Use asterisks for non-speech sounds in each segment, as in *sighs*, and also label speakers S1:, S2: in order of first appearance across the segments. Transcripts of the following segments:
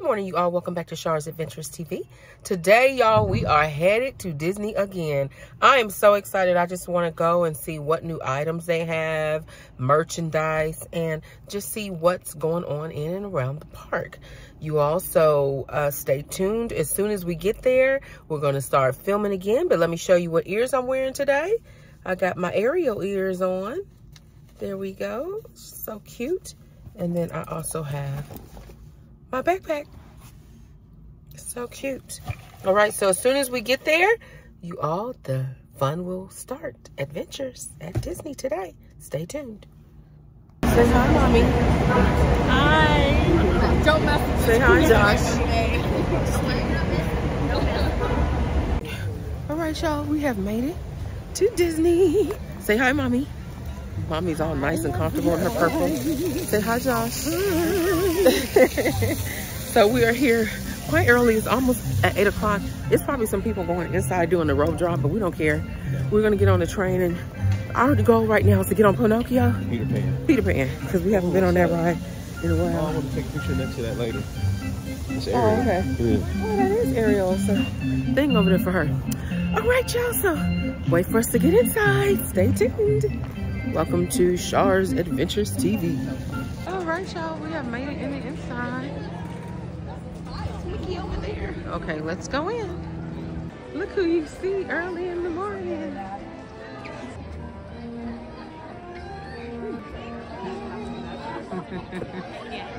S1: Good morning, you all. Welcome back to Char's Adventures TV. Today, y'all, we are headed to Disney again. I am so excited. I just want to go and see what new items they have, merchandise, and just see what's going on in and around the park. You also uh, stay tuned. As soon as we get there, we're going to start filming again. But let me show you what ears I'm wearing today. I got my Ariel ears on. There we go. So cute. And then I also have my backpack. So cute. All right, so as soon as we get there, you all, the fun will start. Adventures at Disney today. Stay tuned. Say hi, Mommy.
S2: Hi. Don't mess with
S1: Say hi, Josh. *laughs* All right, y'all, we have made it to Disney. Say hi, Mommy. Mommy's all nice and comfortable in her purple. Say hi, Josh. *laughs* so we are here quite early. It's almost at 8 o'clock. It's probably some people going inside doing the rope drop, but we don't care. We're going to get on the train. And our goal right now is to get on Pinocchio.
S3: Peter Pan.
S1: Peter Pan, because we haven't been on that ride in a
S3: Oh, I want to take a picture next to that later. It's
S1: Oh,
S3: Ariel.
S1: okay.
S3: Yeah.
S1: Oh, that is Ariel. So, thing over there for her. All right, y'all. So, wait for us to get inside. Stay tuned. Welcome to Char's Adventures TV. All right, y'all. We have made it in the inside. It's Mickey over there. Okay, let's go in. Look who you see early in the morning.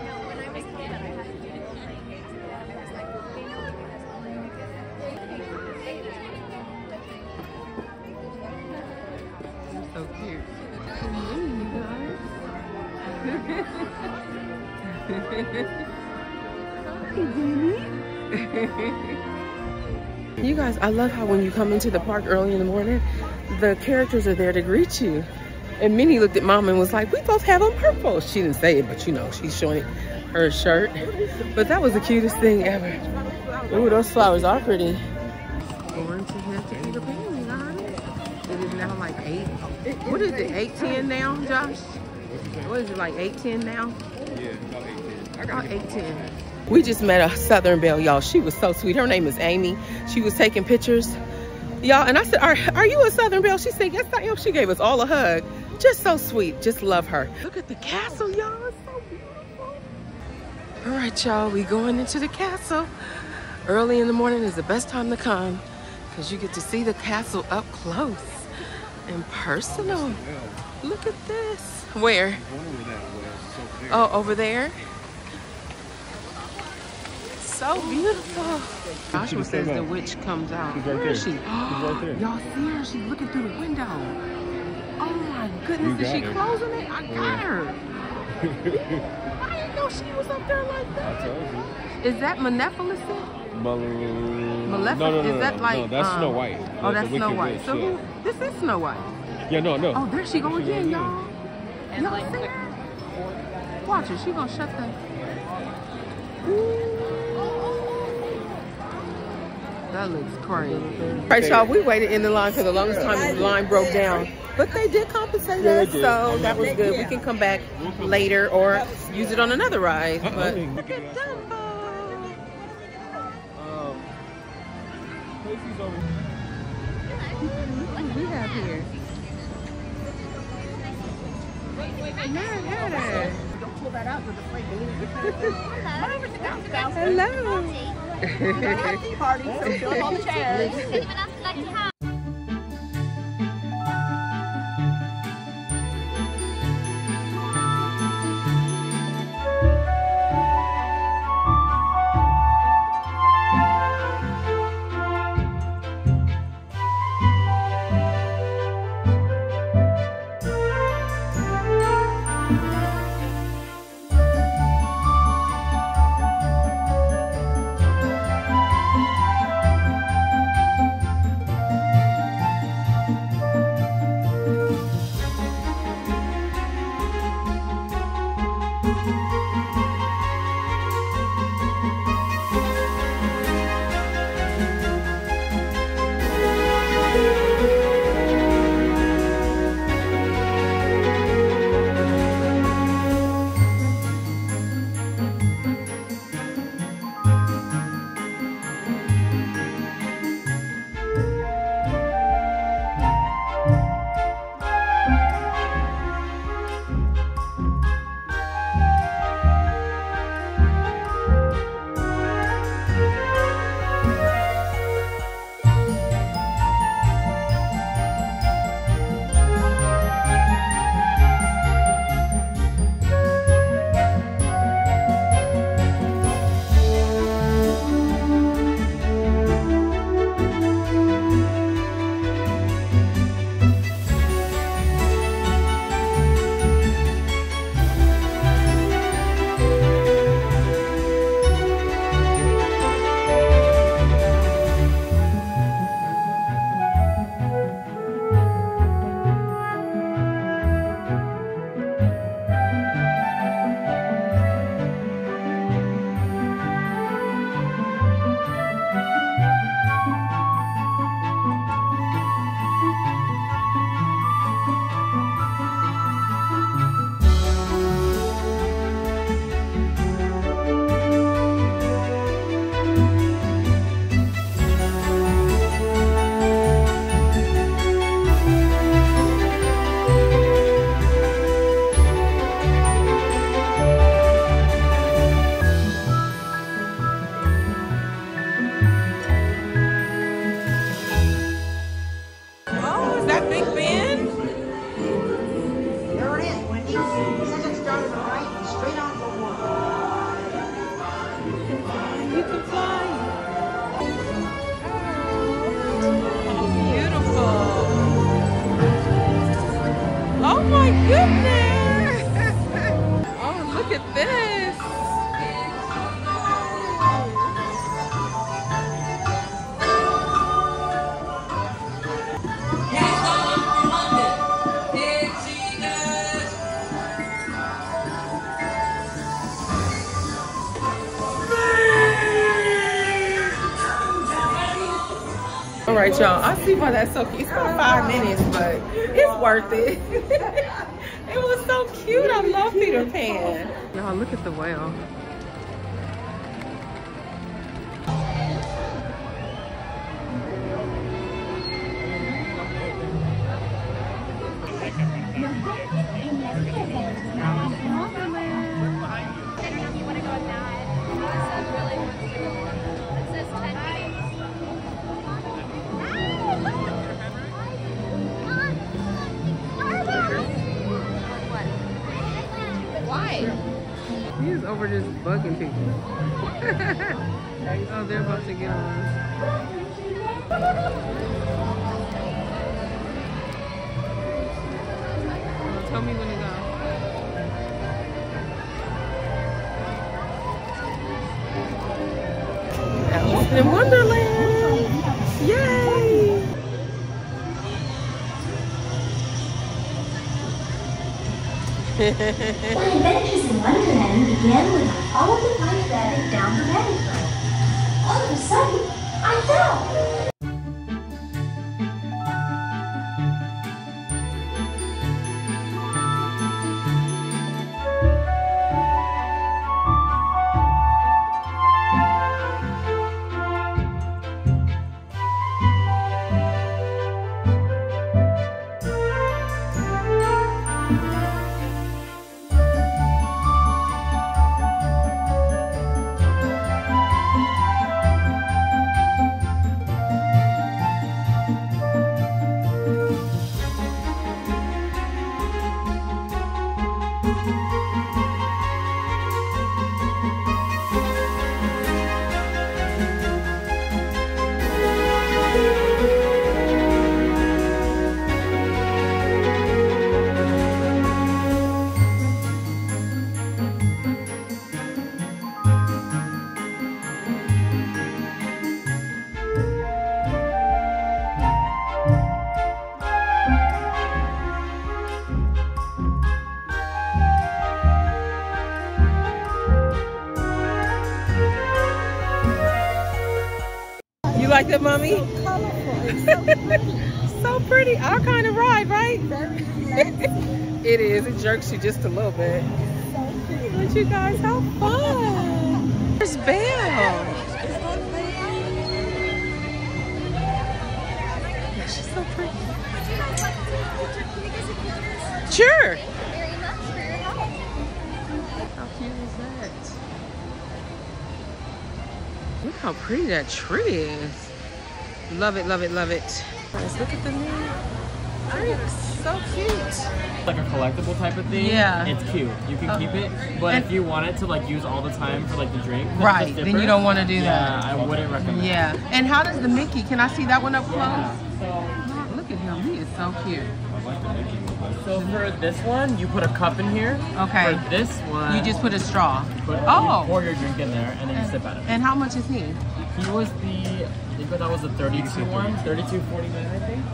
S1: *laughs* you guys, I love how when you come into the park early in the morning, the characters are there to greet you. And Minnie looked at mom and was like, we both have on purple. She didn't say it, but you know, she's showing her shirt. But that was the cutest thing ever. Ooh, those flowers are pretty. Going to head to Pan, you guys. It is now like 8. What is it, 810 now, Josh? What is it, like 810 now?
S3: Yeah, about 8 I
S1: Oh,
S3: got
S1: 810. We just met a Southern Belle, y'all. She was so sweet. Her name is Amy. She was taking pictures. Y'all, and I said, are, are you a Southern Belle? She said, yes, I am. She gave us all a hug. Just so sweet. Just love her. Look at the castle, y'all. It's so beautiful. All right, y'all. We going into the castle. Early in the morning is the best time to come because you get to see the castle up close and personal. Look at this. Where? Oh, over there? So beautiful. Joshua says the witch comes out.
S3: She's right
S1: Where is
S3: there.
S1: she?
S3: She's right there. *gasps*
S1: Y'all see her? She's looking through the window. Oh my goodness, is she
S3: her.
S1: closing it? I got
S3: Yeah.
S1: her. *laughs* I didn't know she was up there like
S3: I
S1: that.
S3: told you.
S1: Is that Maleficent?
S3: Mal-
S1: Maleficent?
S3: No, no, no,
S1: is that
S3: no,
S1: like
S3: no, that's
S1: um,
S3: Snow White.
S1: Oh,
S3: The-
S1: that's Snow White.
S3: Witch,
S1: so
S3: yeah.
S1: who? This is Snow White.
S3: Yeah, no, no.
S1: Oh, there she go again, y'all. Y'all see her? Watch her. She gonna shut the. That looks crazy. All right, y'all. We waited in the line for the longest time. The line broke down, but they did compensate
S3: Yeah, they
S1: us,
S3: did.
S1: so that was good. We can come back later or use it on another ride. But
S3: Look
S1: look at Dumbo.
S3: Um,
S1: What do we have here? Mad Hatter.
S2: Don't pull that out because it's like
S1: Hello.
S2: A *laughs* party. So fill up all the chairs.
S1: Why that's so cute. It's about five minutes, but it's worth it. *laughs* it was so cute. I love Peter Pan. Y'all, look at the whale. Get in Wonderland! Yay! *laughs*
S4: My adventures in Wonderland began with all the white rabbit down the rabbit. All of a sudden, I fell.
S1: Jerks you just a little bit. But you guys have fun. There's Belle. She's so pretty. Sure. How cute is that? Look how pretty that tree is. Love it, love it, love it. Guys, look at the new drinks. So cute.
S3: Like a collectible type of thing.
S1: Yeah.
S3: It's cute. You can
S1: Uh,
S3: keep it, but
S1: and-
S3: if you want it to like use all the time for like the drink,
S1: Right, then you don't wanna do
S3: yeah,
S1: that.
S3: I wouldn't recommend.
S1: Yeah. And how does the Mickey? Can I see that one up close?
S3: Yeah.
S1: Oh, Look at him. He is so cute. I like the Mickey little bit.
S3: So for this one, you put a cup in here.
S1: Okay.
S3: For this one,
S1: You just put a straw.
S3: put,
S1: Oh.
S3: you pour your drink in there and then you sip out of it.
S1: And how much is he?
S3: He was the, I think that was the 32 one, 32.49 I think.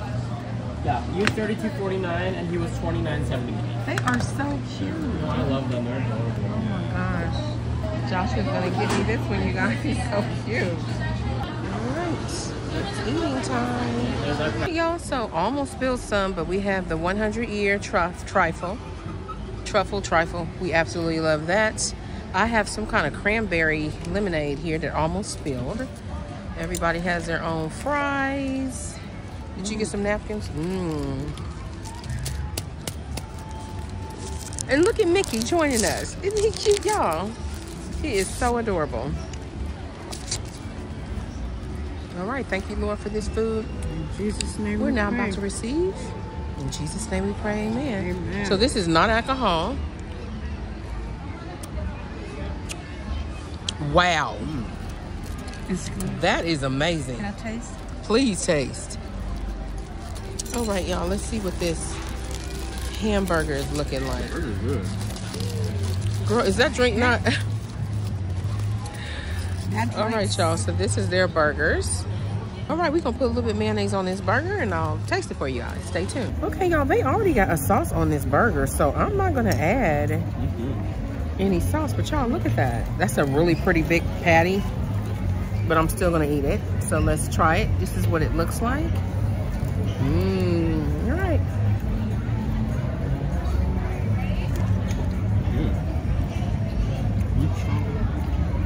S3: Yeah, he was 32.49 and he was 29.79.
S1: They are so cute.
S3: I love them. They're adorable.
S1: Oh my gosh. Josh is gonna give me this one, you guys. *laughs* He's so cute. Alright, it's eating time.
S3: There's that
S1: Y'all, so almost spilled some, but we have the 100 year truf- trifle. Truffle trifle. We absolutely love that. I have some kind of cranberry lemonade here that almost spilled. Everybody has their own fries. Did you get some napkins? Mmm. And look at Mickey joining us. Isn't he cute, y'all? He is so adorable. All right, thank you, Lord, for this food.
S5: In Jesus' name
S1: We're
S5: we
S1: now
S5: pray.
S1: about to receive. In Jesus' name we pray, amen.
S5: Amen.
S1: So this is not alcohol. Wow. That is amazing.
S5: Can I taste?
S1: Please taste. All right, y'all, let's see what this hamburger is looking like. Girl, is that drink not? *laughs* All right, y'all, so this is their burgers. All right, we're gonna put a little bit of mayonnaise on this burger and I'll taste it for you guys. Stay tuned. Okay, y'all, they already got a sauce on this burger, so I'm not gonna add any sauce, but y'all, look at that. That's a really pretty big patty. but I'm still gonna eat it. So let's try it. This is what it looks like. Mmm, all right.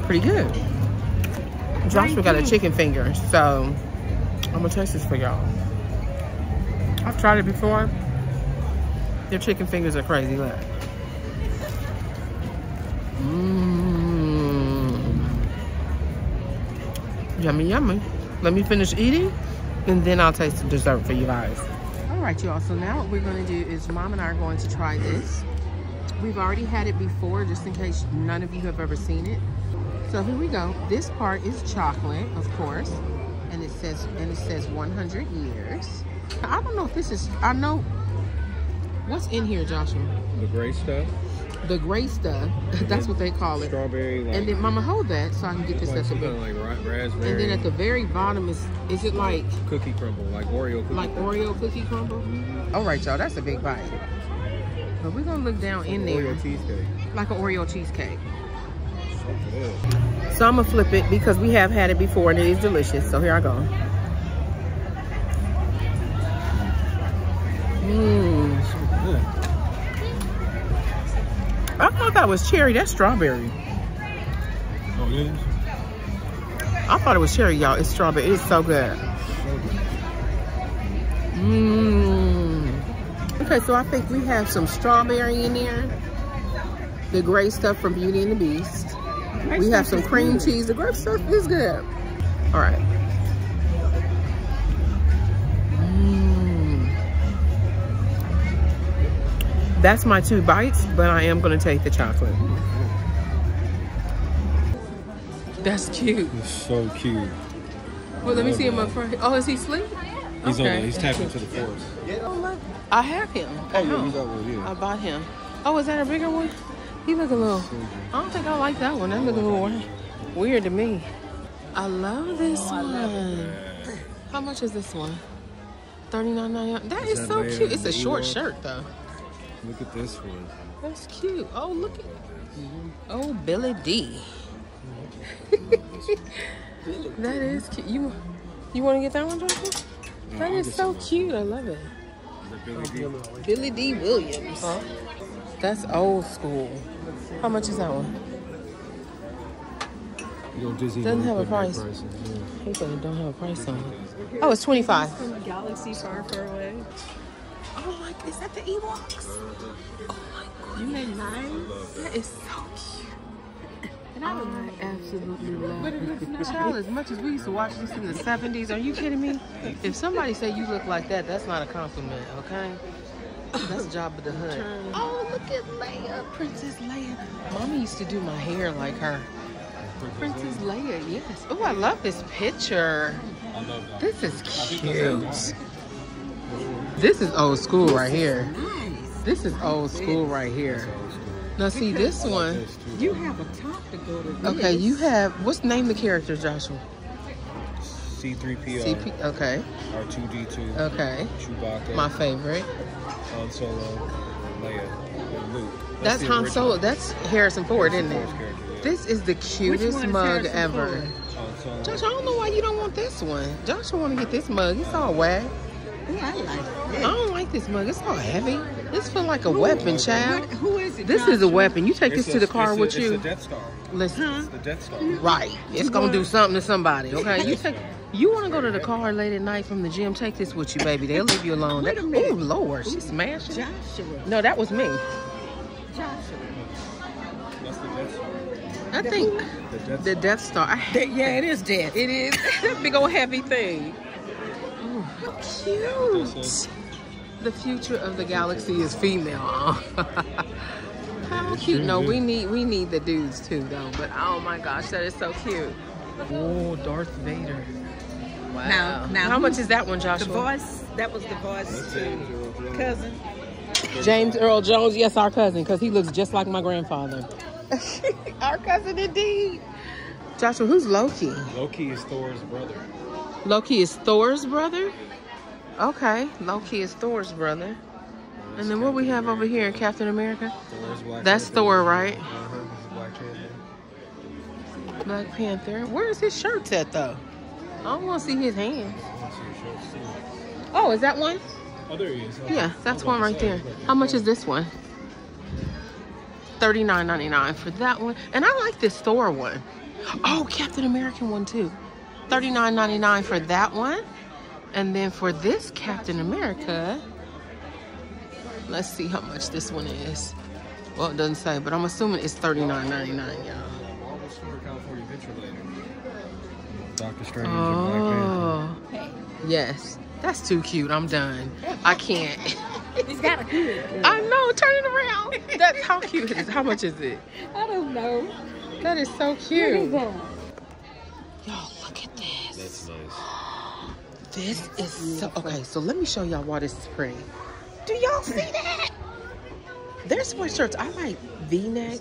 S1: Pretty good. Joshua got a chicken finger, so I'm gonna taste this for y'all. I've tried it before. Their chicken fingers are crazy. Look. Mmm. Yummy, yummy. Let me finish eating, and then I'll taste the dessert for you guys. All right, y'all. So now what we're gonna do is Mom and I are going to try this. We've already had it before, just in case none of you have ever seen it. So here we go. This part is chocolate, of course, and it says and it says 100 years. I don't know if this is. I know what's in here, Joshua.
S6: The gray stuff.
S1: The gray stuff. *laughs* That's what they call it.
S6: Strawberry, like,
S1: And then, Mama, hold that so I can get this
S6: like
S1: at the very.
S6: like raspberry.
S1: And then at the very bottom is is it like
S6: cookie crumble, like Oreo cookie.
S1: like Oreo cookie crumble? Mm-hmm. All right, y'all. That's a big bite. But we're gonna look down in there
S6: Oreo cheesecake.
S1: like an Oreo cheesecake.
S6: So.
S1: So I'm gonna flip it because we have had it before and it is delicious. So here I go. Mmm. Thought that was cherry. That's strawberry.
S6: Oh, it is?
S1: I thought it was cherry, y'all. It's strawberry. It's so good. Mmm. Okay, so I think we have some strawberry in there. The gray stuff from Beauty and the Beast. We have some cream cheese. The grape stuff is good. All right. That's my two bites, but I am gonna take the chocolate. That's cute.
S6: It's so cute.
S1: Well, let me see him up front. Oh, is he asleep?
S6: He's
S1: Okay.
S6: on. He's tapping to the force.
S1: Oh, look. I have him.
S6: Oh
S1: at
S6: yeah,
S1: home.
S6: he's got one.
S1: I bought him. Oh, is that a bigger one? He look a little. I don't think I like that one. That look a little oh, weird- weird to me. I love oh, this one. How much is this one? Thirty-nine ninety-nine. That is so cute. It's a short shirt though.
S6: Look at this one.
S1: That's cute. Oh, look at. Oh, Billy Dee. *laughs* that is cute. You, you want to get that one, Joshua? That
S6: I'll
S1: is so
S6: some.
S1: cute. I love it.
S6: Is that Billy Dee?
S1: Oh, Billy Dee. Williams. That's old school. How much is that one?
S6: You know, Disney
S1: Doesn't have a
S6: put no
S1: price.
S6: prices, yeah.
S1: He said it don't have a price on it. Oh, it's 25.
S5: From a galaxy far, far away.
S1: Oh my, is that the Ewoks? Oh my god.
S5: You made nine?
S1: That is so cute.
S5: And I don't
S1: absolutely love it. Child, as much as we used to watch this in the 70s, are you kidding me? If somebody say you look like that, that's not a compliment, okay? That's Jabba the Hutt. *laughs* Oh, look at Leia, Princess Leia. Mommy used to do my hair like her. Princess Leia, yes. Oh, I love this picture. This is cute. This is old school right here. This is old school right here. Now see this one.
S5: You have a top to go to.
S1: Okay, you have what's the name the character, Joshua?
S6: C3PO,
S1: CP. Okay,
S6: R2D2,
S1: okay.
S6: Chewbacca,
S1: My favorite.
S6: Han Solo, Leia, and Luke.
S1: That's
S6: the
S1: Han
S6: original
S1: Solo. That's Harrison Ford, isn't it?
S6: yeah.
S1: This is the cutest
S5: is
S1: mug
S5: Harrison
S1: ever.
S5: Ford?
S1: Josh, I don't know why you don't want this one. Josh, want to get this mug. It's all wet.
S5: Oh, I like
S1: I don't like this mug. It's all heavy. This feel like a weapon, child.
S5: What, who is it?
S1: This is a weapon. You take
S6: It's
S1: this to the car
S6: it's a-
S1: with you.
S6: It's a Death Star.
S1: Listen.
S5: Huh?
S6: It's the Death Star.
S1: Right. It's gonna do something to somebody, okay? You take you wanna go to the car late at night from the gym, take this with you, baby. They'll leave you alone.
S5: Wait a
S1: Oh
S5: minute.
S1: Lord, she smashed it.
S5: Joshua.
S1: No, that was me.
S5: Joshua.
S6: That's the Death Star.
S1: I think
S6: The Death
S1: the Death Star. I-
S5: yeah, it is dead.
S1: It is *laughs* big old heavy thing. How cute. The future of the galaxy is female. *laughs* how cute. No, we need we need the dudes too though. But oh my gosh, that is so cute. Oh, Darth Vader. Wow.
S5: Now- now
S1: how much is that one, Joshua?
S5: The voice, that was the voice to cousin.
S1: James Earl Jones, yes, our cousin, because he looks just like my grandfather. *laughs* our cousin indeed. Joshua, who's Loki?
S6: Loki is Thor's brother.
S1: Loki is Thor's brother? Okay, Loki is Thor's brother. And then what we have over here Captain America? That's
S6: Panther.
S1: Thor, right?
S6: Uh-huh. Black Panther.
S1: Black Panther. Where's his shirts at though? I don't want to see his hands. Oh, is that one?
S6: Oh, there he is.
S1: Yeah, that's one right there. How much is this one? $39.99 for that one. And I like this Thor one. Oh, Captain American one too. $39.99 for that one. And then for this Captain America, let's see how much this one is. Well, it doesn't say, but I'm assuming it's $39.99, y'all.
S6: Marvel Super California Adventure later. Doctor Strange and Black Panther.
S1: Oh, yes. That's too cute. I'm done. I can't.
S2: He's got a good.
S1: I know. Turn it around. That's how cute it is. How much is it?
S2: I don't know.
S1: That is so cute.
S2: Look at
S1: Y'all, look at this.
S6: That's nice.
S1: This is so okay. So let me show y'all why this is pretty. Do y'all see that? There's sweatshirts. I like V-necks.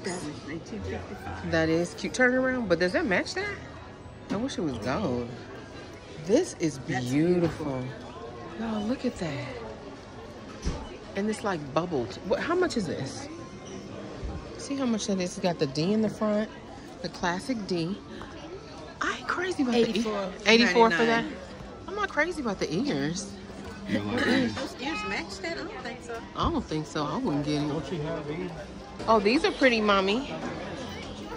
S1: That is cute. Turn it around. But does that match that? I wish it was gold. This is beautiful. Y'all, look at that. And it's like bubbled. What? How much is this? See how much that is? It's got the D in the front, the classic D. I ain't crazy about the
S5: 84,
S1: e 84 for that. I'm not crazy about the ears.
S6: You like these?
S5: Those ears match that? I don't think so.
S1: I don't think so. I wouldn't get it.
S6: Don't you have these?
S1: Oh, these are pretty, mommy.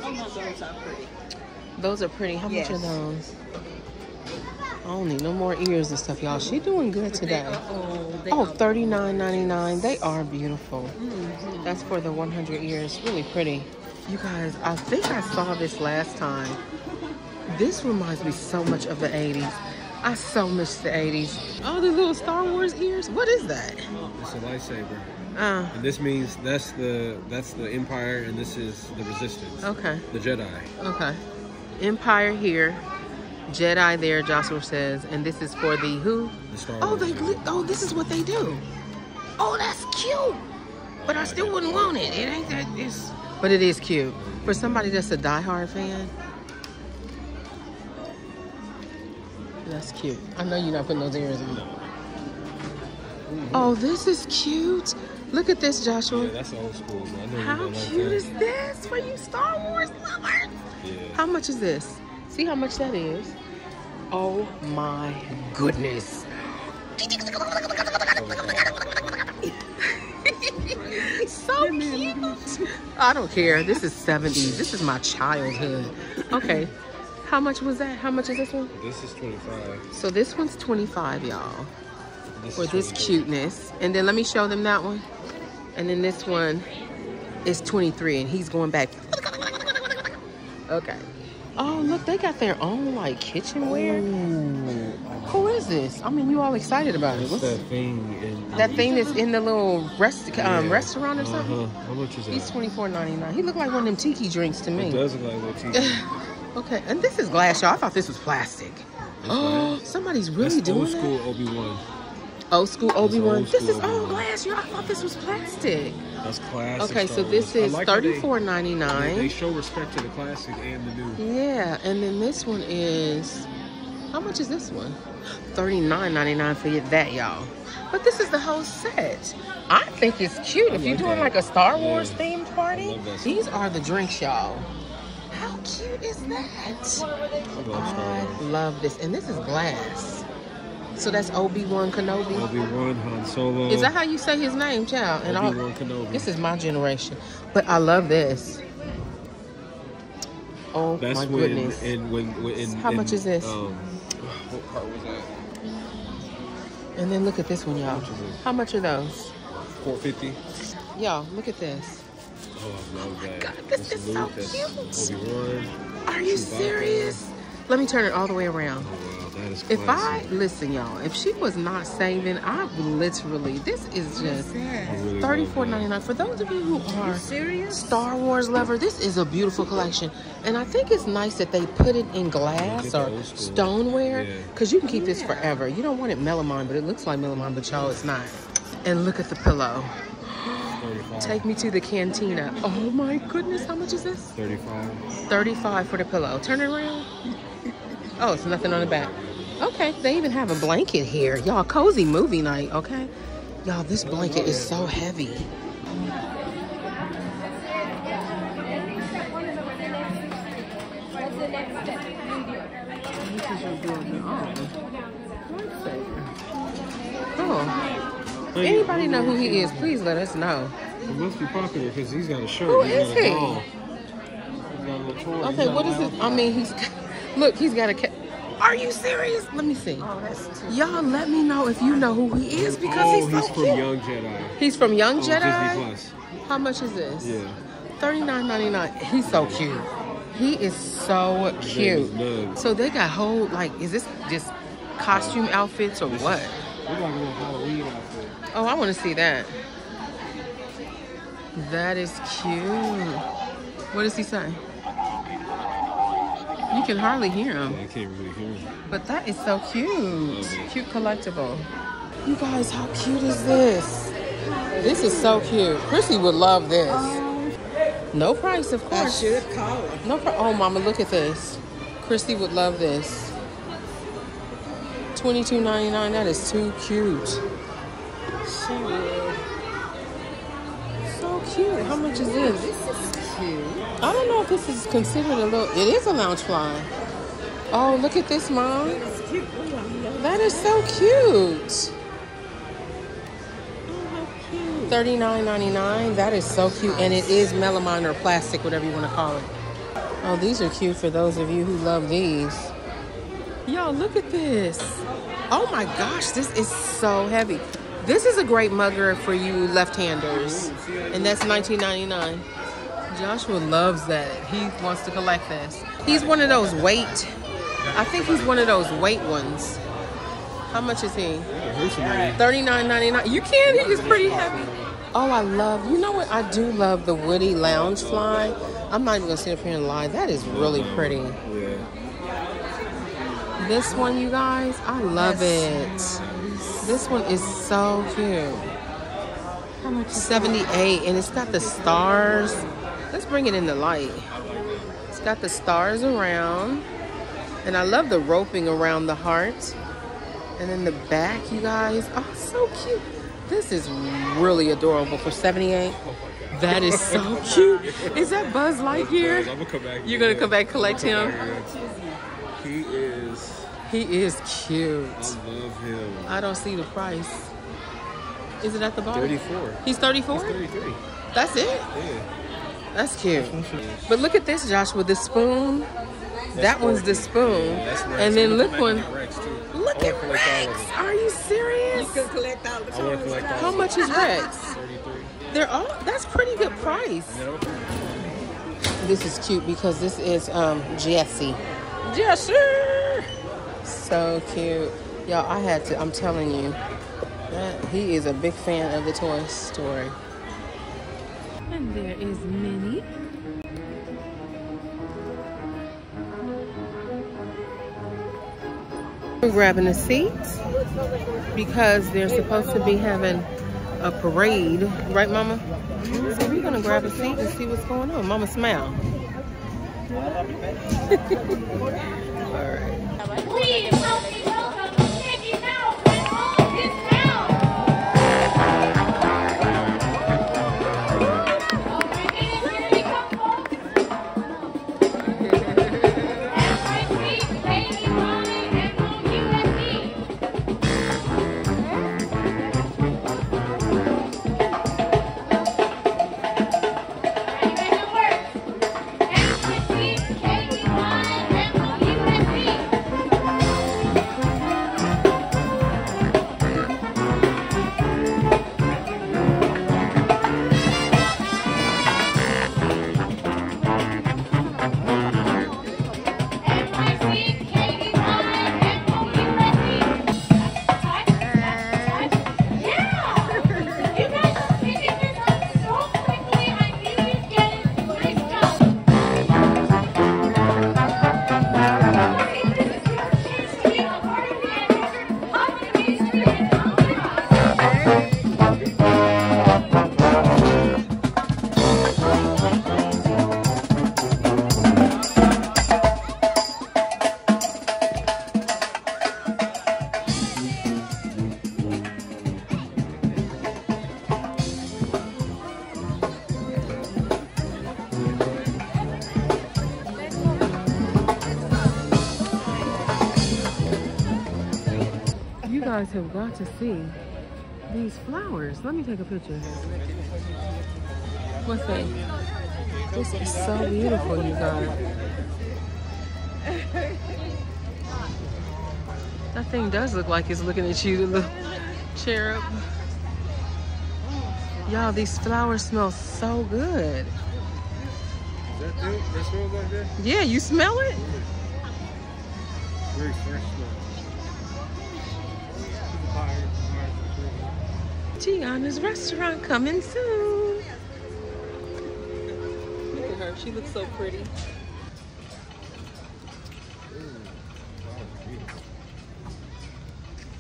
S5: Oh, no, those are pretty.
S1: Those are pretty. How much are those? I don't need no more ears and stuff, y'all. She doing good today.
S5: are
S1: Oh,
S5: are
S1: $39.99. They are beautiful. Mm-hmm. That's for the 100 ears. Really pretty. You guys, I think I saw this last time. This reminds me so much of the 80s. I so miss the 80s. Oh, the little Star Wars ears. What is that?
S6: It's a lightsaber.
S1: Uh,
S6: And this means that's the that's the Empire and this is the Resistance.
S1: okay.
S6: The Jedi.
S1: Okay. Empire here. Jedi there, Joshua says. And this is for the who?
S6: The Star
S1: Oh,
S6: Wars.
S1: they gl- oh, this is what they do. Oh, that's cute. But I still wouldn't want it. It ain't that it's but it is cute. For somebody that's a diehard fan. That's cute. I know you're not putting those ears on. Oh, this is cute. Look at this, Joshua.
S6: Yeah, that's old school. man. I
S1: How
S6: don't like
S1: cute
S6: that.
S1: is this for you Star Wars lovers?
S6: Yeah.
S1: How much is this? See how much that is? Oh my goodness. *laughs* so cute. I don't care. This is 70s. This is my childhood. Okay. How much was that? How much is this one?
S6: This is 25.
S1: So this one's 25, y'all. For this
S6: 24.
S1: cuteness. And then let me show them that one. And then this one is 23 and he's going back. Okay. Oh, look, they got their own like kitchenware. Who is this? I mean, you all excited about it.
S6: What's that thing? In,
S1: that thing that's in the little rest um,
S6: Yeah.
S1: restaurant or something?
S6: Uh-huh. How much is that?
S1: He's twenty four ninety nine. He looked like one of them tiki drinks to me.
S6: It does look like little TV. *laughs*
S1: Okay, and this is glass, y'all. I thought this was plastic. Oh, *gasps* somebody's really
S6: That's
S1: doing
S6: old
S1: that.
S6: school Obi Wan.
S1: Old school Obi Wan.
S6: old
S1: This is all glass, y'all. I thought this was plastic.
S6: That's classic.
S1: Okay, so this. Is
S6: like
S1: thirty four ninety
S6: They, they
S1: nine.
S6: show respect to the classic and the new.
S1: Yeah, and then this one is how much is this one? *gasps* Thirty nine ninety nine for that, y'all. But this is the whole set. I think it's cute.
S6: I
S1: if you're doing
S6: that.
S1: like a Star Wars
S6: Yeah.
S1: themed party,
S6: that
S1: these are the drinks, y'all. How cute is that?
S6: I love Star
S1: I
S6: Wars.
S1: love this, and this is glass. So that's Obi Wan Kenobi.
S6: Obi Wan, Han Solo.
S1: Is that how you say his name, child? And all,
S6: Obi Wan Kenobi?
S1: this is my generation, but I love this. Oh
S6: That's
S1: my
S6: when
S1: goodness!
S6: and when, when in,
S1: How much is this?
S6: Um, what part was that?
S1: And then look at this one, y'all.
S6: much is it?
S1: How much are those?
S6: Four fifty.
S1: Y'all, look at this.
S6: Oh, I love that.
S1: God, this is so cute. Are you serious? Let me turn it all the way around.
S6: Oh wow,
S1: If I listen, y'all, if she was not saving, I literally. This is just
S6: I really love
S1: thirty-four
S6: that.
S1: ninety-nine. For those of you who are
S5: Serious?
S1: Star Wars lover, this is a beautiful collection, and I think it's nice that they put it in glass or stoneware, because you can keep this forever. You don't want it melamine, but it looks like melamine, but y'all, it's not. And look at the pillow.
S6: 35.
S1: Take me to the cantina. Oh my goodness, how much is this?
S6: 35.
S1: 35 for the pillow. Turn it around. Oh, it's nothing on the back. Okay, they even have a blanket here. Y'all, cozy movie night, okay? Y'all, this blanket is so heavy. If anybody know who he is, please let us know.
S6: He must be popular because he's got a shirt.
S1: Who
S6: he's
S1: is he?
S6: ball. He's got a little toy. He's
S1: Okay,
S6: got
S1: what
S6: a
S1: is
S6: lounge
S1: it? I mean, he's *laughs* look, he's got a. Ca- Are you serious? Let me see. Oh, Y'all, let me know if you know who he is because
S6: oh,
S1: he's so
S6: he's from
S1: cute.
S6: Young Jedi.
S1: He's from Young
S6: on Disney
S1: Jedi.
S6: Plus.
S1: How much is this?
S6: Yeah.
S1: Thirty nine ninety nine. He's so cute. He is so
S6: name
S1: cute.
S6: is
S1: So they got whole like, is this just costume outfits or what?
S6: Look
S1: Oh, I want to see that. That is cute. What does he say? You can hardly hear him.
S6: Yeah, I can't really hear him.
S1: But that is so cute. Cute collectible. You guys, how cute is this? This is so cute. Chrissy would love this. No price, of
S5: I
S1: course.
S5: should call her.
S1: No pri Oh, mama, look at this. Christy would love this. Twenty-two ninety-nine. That is too cute. So cute. How much is this?
S5: This is cute.
S1: I don't know if this is considered a little. It is a Loungefly. Oh, look at this, mom.
S5: It's cute. Oh, I love
S1: That is so cute.
S5: Oh, how cute.
S1: Thirty-nine ninety-nine. That is so cute, and it is melamine or plastic, whatever you want to call it. Oh, these are cute for those of you who love these. Y'all, look at this. Oh my gosh, this is so heavy. This is a great mugger for you left-handers, and that's $19.99. Joshua loves that. He wants to collect this. He's one of those weight. I think he's one of those weight ones. How much is he?
S6: It hurts somebody.
S1: Thirty-nine ninety-nine. You can. He is pretty heavy. Oh, I love. You know what? I do love the Woody Loungefly. I'm not even gonna sit up here and lie. That is really pretty.
S6: Yeah.
S1: This one, you guys, I love it. This one is so cute.
S5: How much
S1: 78, and it's got the stars. Let's bring it in the light. It's got the stars around, and I love the roping around the heart. And then the back, you guys, oh, so cute. This is really adorable for 78. That is so *laughs* cute. Is that Buzz Lightyear?
S6: I'm gonna come back.
S1: You're gonna come back collect him?
S6: He is.
S1: He is cute.
S6: I love him.
S1: I don't see the price. Is it at the bottom?
S6: 34.
S1: He's 34?
S6: 33.
S1: That's it?
S6: Yeah.
S1: That's cute. But look at this, Joshua. with the spoon. that one's the spoon.
S6: Yeah, that's Rex.
S1: and then
S6: I'm
S1: look one.
S6: come back and get Rex.
S1: Look at
S6: collect all of
S1: Rex. Are you serious?
S5: You can collect all the
S6: I want
S5: toys.
S6: all
S1: How much is Rex?
S6: 33.
S1: They're all that's pretty good price.
S6: And then I'm-
S1: This is cute because this is um Jesse. Jesse. So cute. Y'all, I had to I'm telling you. That he is a big fan of the Toy Story. And there is Minnie. We're grabbing a seat because they're supposed to be having a parade, right, Mama? So we're gonna grab a seat and see what's going on. Mama, smile. *laughs* All right.
S7: Please guys
S1: have got to see these flowers. Let me take a picture. What's that? This is so beautiful, you guys. That thing does look like it's looking at you, the little cherub. Y'all, these flowers smell so good.
S6: That it? Smells like that?
S1: Yeah, you smell it?
S6: Very fresh smell.
S1: Tiana's restaurant coming soon. Look at her. She looks so pretty.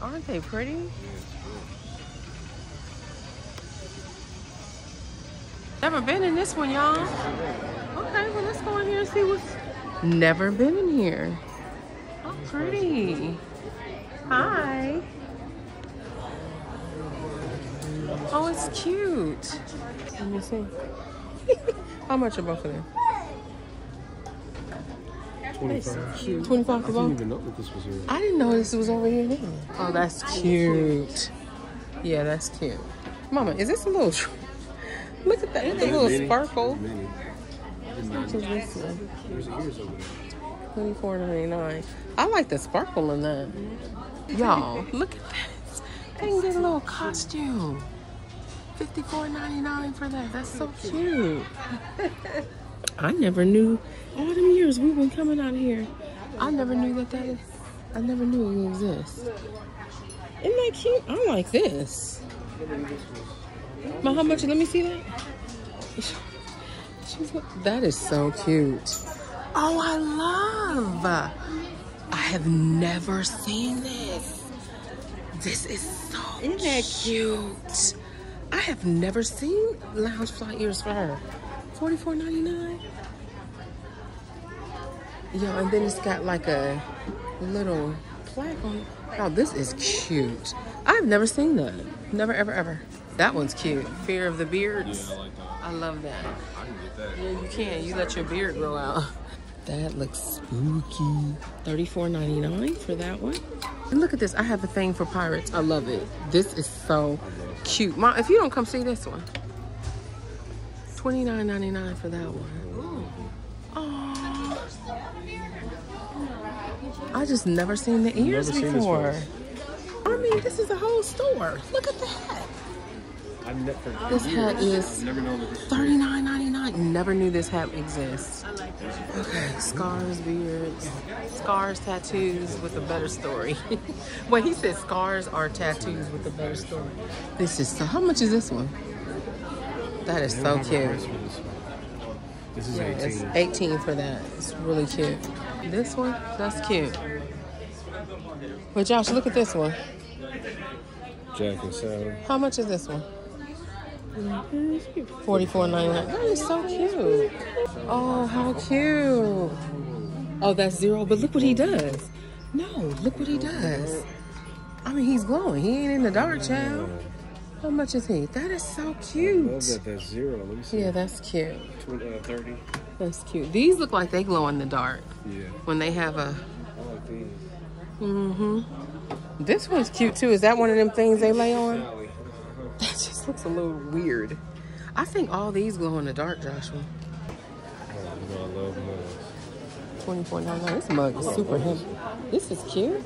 S1: Aren't they pretty? Never been in this one, y'all. Okay, well let's go in here and see what's never been in here. Oh, pretty. Hi. Oh, it's cute. Let me see. *laughs* How much are both of them?
S6: 25.
S1: 25 for
S6: I didn't even know that this was here.
S1: I didn't know this was over here. Either. Oh, that's cute. Yeah, that's cute. Mama, is this a little? *laughs* Look at that. It's a little sparkle.
S6: Mini.
S1: How much is this one?
S6: There's ears over there.
S1: Twenty-four ninety-nine. I like the sparkle in that. Y'all, look at this. They can get a little costume. Fifty-four ninety-nine for that. That's so cute. I never knew all them years we've been coming out here. I never knew that that. I never knew it would exist. Isn't that cute? I like this. Ma, how much? Let me see that. She's *laughs* like, that is so cute. Oh, I love. I have never seen this. This is so
S5: Isn't that
S1: cute. I have never seen Loungefly ears for her. Forty-four ninety-nine. Yo, and then it's got like a little plaque on it. Oh, this is cute. I've never seen that. Never, ever, ever. That one's cute. Fear of the beards.
S6: I like that.
S1: I love that.
S6: I can get that.
S1: Yeah, you can. You let your beard grow out. *laughs* That looks spooky. Thirty-four ninety-nine for that one. And look at this. I have a thing for pirates. I love it. This is so cute. Mom, if you don't come see this one. Twenty-nine ninety-nine for that one. Aww. I just never seen the ears
S6: Never seen
S1: before.
S6: one.
S1: I mean, this is a whole store. Look at that.
S6: I never.
S1: This hat is
S6: Never known that this was here.
S1: Thirty-nine ninety-nine. Never knew this hat exists. Okay, scars, beards, scars, tattoos with a better story. *laughs* Wait, he said scars are tattoos with a better story. This is so. How much is this one? That is so
S6: don't have a
S1: cute.
S6: this is
S1: Yeah, it's
S6: 18.
S1: 18 for that. It's really cute. This one, that's cute. But Josh, look at this one.
S6: Jack and Sam.
S1: How much is this one? Forty-four ninety-nine. That is so cute. Oh, how cute. Oh, that's zero. But look what he does. No, look what he does. I mean, he's glowing. He ain't in the dark, child. How much is he? That is so
S6: I love
S1: cute.
S6: that. That's zero. Let me see.
S1: Yeah, that's cute.
S6: 20, uh, 30.
S1: That's cute. These look like they glow in the dark
S6: Yeah.
S1: when they have a.
S6: I like these.
S1: Mm-hmm. This one's cute too. Is that one of them things they lay on? That just looks a little weird. I think all these glow in the dark, Joshua.
S6: Oh, I love mugs.
S1: Twenty-four ninety-nine. This mug is super heavy. This is cute.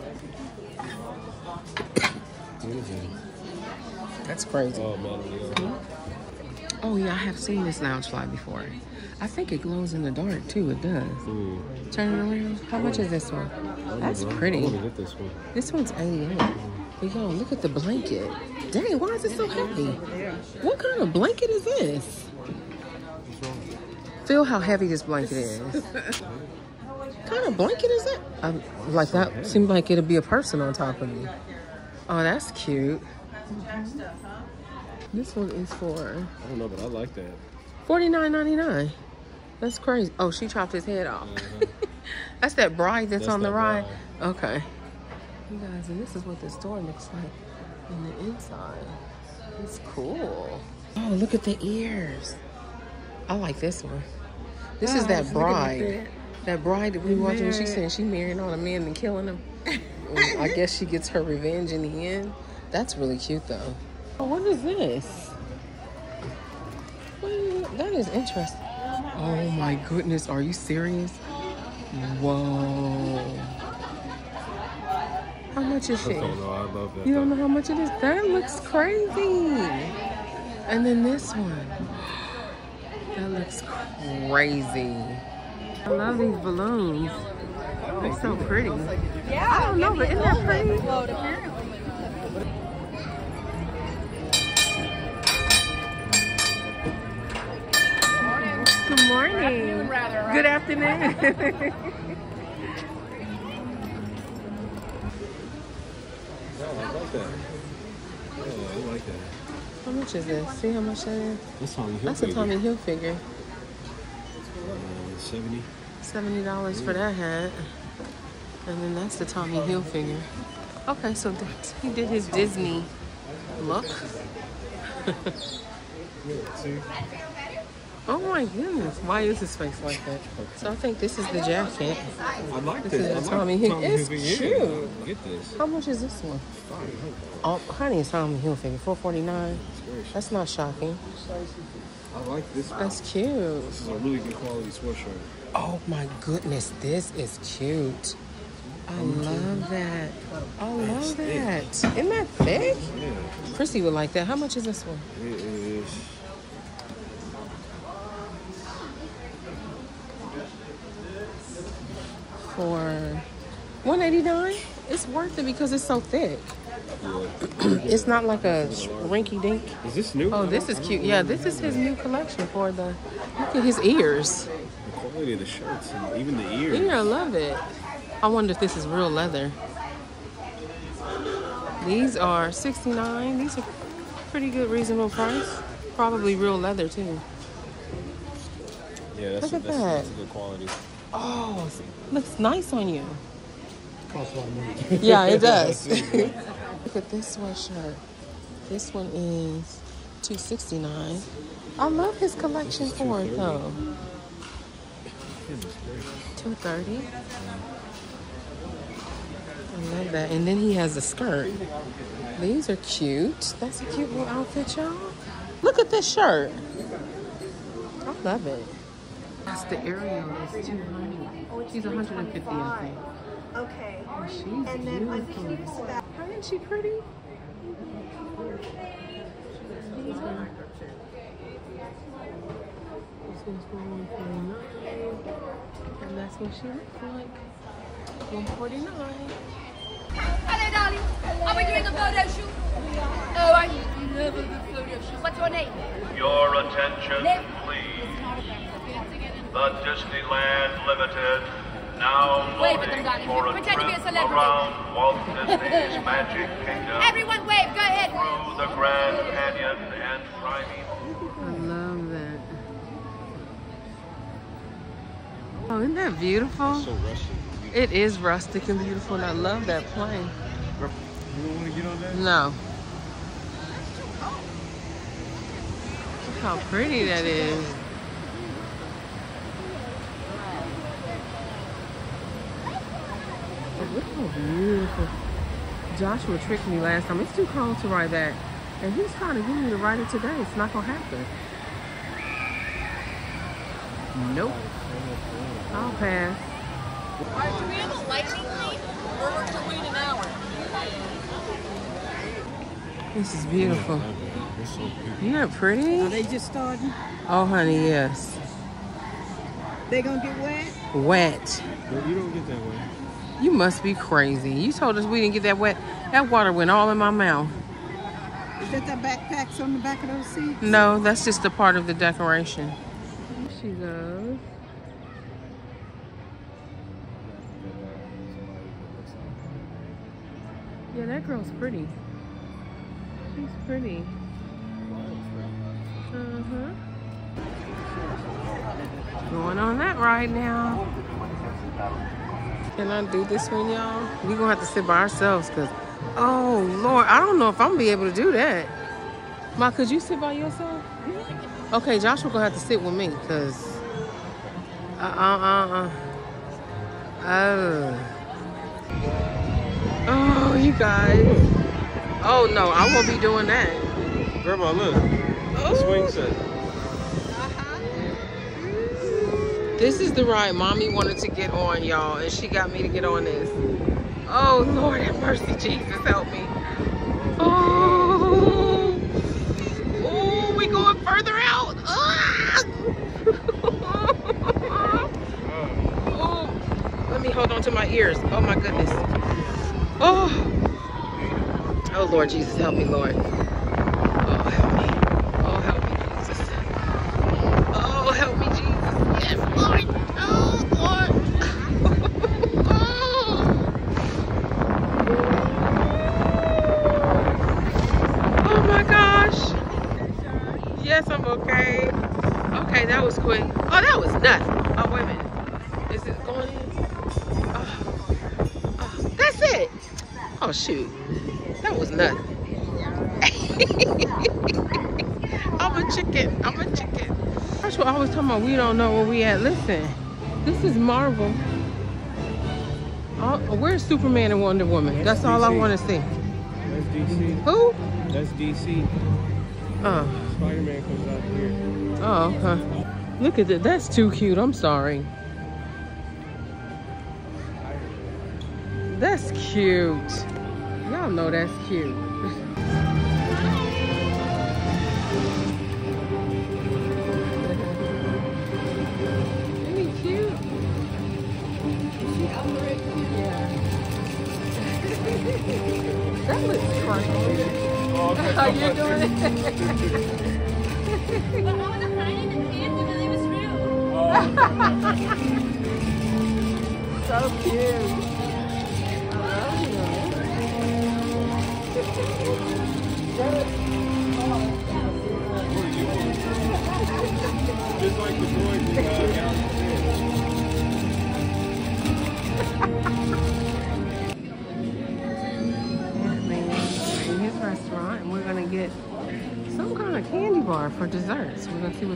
S1: That's crazy.
S6: Oh, man. yeah.
S1: Oh yeah, I have seen this Loungefly before. I think it glows in the dark too. It does.
S6: Mm.
S1: Turn it around. How much is this one? That's pretty.
S6: want to get this one.
S1: This one's 88. But yo, look at the blanket. Dang, why is it so heavy? What kind of blanket is this? Feel how heavy this blanket is. kind of blanket is that? Um, like that seemed like it'd be a person on top of me. Oh, that's cute. This one is for
S6: I don't know, but I like that.
S1: $49.99. That's crazy. Oh, she chopped his head off. *laughs* that's that bride that's,
S6: That's
S1: on the
S6: that
S1: ride.
S6: bride.
S1: Okay. You guys, and this is what the store looks like on the inside. It's cool. Oh, look at the ears. I like this one. This is that bride. That bride that we watching when she saying she marrying all the men and killing them. Mm, I guess she gets her revenge in the end. That's really cute though. Oh, what is this? What is, that is interesting. Oh my goodness, are you serious? Whoa. How much is she?
S6: Oh no, I love that.
S1: You don't know how much it is? That looks crazy. And then this one. That looks crazy. I love these balloons. They're so pretty. Yeah. I don't know, but isn't that pretty? Good morning. Good afternoon. *laughs*
S6: I like that. Oh, I like that.
S1: how much is this? See how much that is?
S6: That's Tommy
S1: That's a Tommy Hilfiger.
S6: Uh, 70.
S1: Seventy dollars for that hat, and then that's the Tommy Hilfiger. Okay, so he did his Disney look. *laughs*
S6: See?
S1: Oh my goodness, why is his face like that? So I think this is the jacket.
S6: I like
S1: This
S6: this.
S1: is
S6: I
S1: a
S6: like
S1: Tommy Hil- it's
S6: Hilfiger.
S1: cute.
S6: Yeah, Get this.
S1: How much is this one? Oh, honey, it's Tommy Hilfiger, four forty nine. That's not shocking.
S6: I like this.
S1: That's cute.
S6: This is a really good quality sweatshirt.
S1: Oh my goodness, this is cute. I love that. I love that. Isn't that thick?
S6: Yeah,
S1: Chrissy would like that. How much is this one?
S6: it is.
S1: For 189 It's worth it because it's so thick. It's not like a rinky dink.
S6: Is this new?
S1: Oh, this is cute. Yeah, this is his new collection for the. Look at his ears.
S6: The quality of the shirts and even the ears.
S1: Yeah, I love it. I wonder if this is real leather. These are 69 These are pretty good, reasonable price. Probably real leather too.
S6: Yeah, that's,
S1: Look at
S6: that's,
S1: that.
S6: that's good quality.
S1: Oh, looks nice on you. *laughs* Yeah, it *laughs* does. Look at this sweatshirt. This one is 269 I love his collection for it though. 230 I love that. And then he has a skirt. These are cute. That's a cute little outfit, y'all. Look at this shirt. I love it. That's the Ariel. is 200 She's 150 I think.
S2: Okay.
S1: Oh, she's
S2: And then I'm
S1: beautiful.
S2: curious about
S1: Isn't she pretty? This one's for 149 And that's what she looks like. 149
S7: Hello, darling. Are we doing a photo shoot? Oh, I love a photo shoot. What's your name?
S8: Your attention,
S7: Liv.
S8: please. The Disneyland Limited now
S7: Wave at
S8: loading
S7: them,
S8: for a
S7: Pretend to be a celebrity.
S8: around Walt Disney's *laughs* Magic Kingdom
S7: Everyone wave. Go ahead.
S8: through the Grand Canyon and Primeval.
S1: I love that. Oh, isn't that beautiful?
S6: So rusty.
S1: It is rustic and beautiful, and I love that plane.
S6: You don't want to get on that?
S1: No. Look how pretty that is. Look how beautiful. Joshua tricked me last time. It's too cold to ride that. And he's trying to get me to ride it today. It's not gonna happen. Nope. I'll pass.
S2: Do we have a lightning lane? Or we're to wait an hour?
S1: This is beautiful. Isn't that pretty?
S5: Are they just starting?
S1: Oh, honey, yes.
S5: They gonna get wet?
S1: Wet.
S6: Well, you don't get that way.
S1: You must be crazy. You told us we didn't get that wet. That water went all in my mouth.
S5: Is that the backpacks on the back of those seats?
S1: No, that's just a part of the decoration. She goes. Yeah, that girl's pretty. She's pretty. Uh-huh. Going on that ride now. Can I do this one, y'all? we gonna have to sit by ourselves because, oh, Lord, I don't know if I'm gonna be able to do that. Ma, could you sit by yourself? Okay, Joshua gonna have to sit with me because, uh, uh, uh, uh. Oh. Oh, you guys. Oh, no, I won't be doing that.
S6: Grandma, look. The swing set.
S1: This is the ride mommy wanted to get on, y'all, and she got me to get on this. Oh, Lord have mercy, Jesus, help me. Oh, oh, we going further out. Ah! *laughs* oh, let me hold on to my ears. Oh, my goodness. Oh, oh, Lord Jesus, help me, Lord. Oh, help me. Oh, help me, Jesus. Oh, help me, Jesus. Yes, Lord. Oh, Lord. oh, my gosh. Yes, I'm okay. Okay, that was quick. Oh, that was nothing. Oh, wait a minute. Is it going in? Oh, oh, that's it. Oh, shoot. That was nothing. I'm a chicken. I'm a chicken. That's what I was talking about. We don't know where we at. Listen, this is Marvel. Oh, where's Superman and Wonder Woman? That's all I want to see.
S6: That's DC.
S1: Who?
S6: That's DC.
S1: Oh,
S6: Spider-Man comes out here.
S1: oh, okay. Look at that. That's too cute. I'm sorry. That's cute. Y'all know that's cute. *laughs*